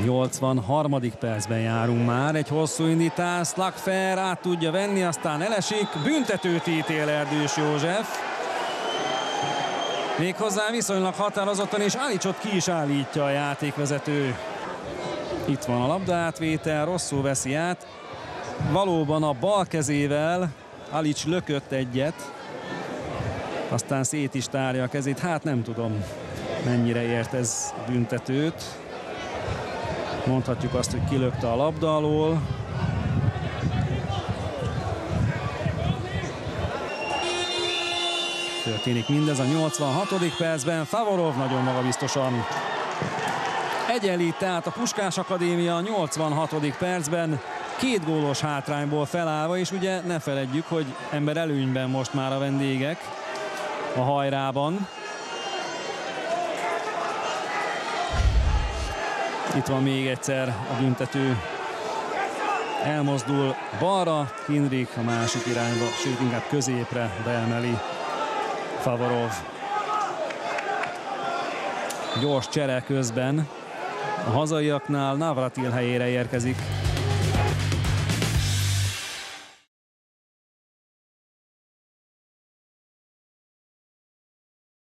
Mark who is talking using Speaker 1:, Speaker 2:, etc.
Speaker 1: 83. percben járunk már, egy hosszú indítás, Slagfer át tudja venni, aztán elesik, büntetőt ítél Erdős József. Méghozzá viszonylag határozottan, és Alicsot ki is állítja a játékvezető. Itt van a labda átvétel, rosszul veszi át. Valóban a bal kezével Alics lökött egyet, aztán szét is tárja a kezét. Hát nem tudom, mennyire ért ez büntetőt. Mondhatjuk azt, hogy kilökte a labda alól. Történik mindez a 86. percben. Favorov nagyon magabiztosan egyenlít tehát a Puskás Akadémia 86. percben két gólos hátrányból felállva, és ugye ne feledjük, hogy ember előnyben most már a vendégek a hajrában. Itt van még egyszer a büntető. Elmozdul balra, Hinrik a másik irányba, sőt inkább középre beemeli Favorov. Gyors csere közben a hazaiaknál Navratil helyére érkezik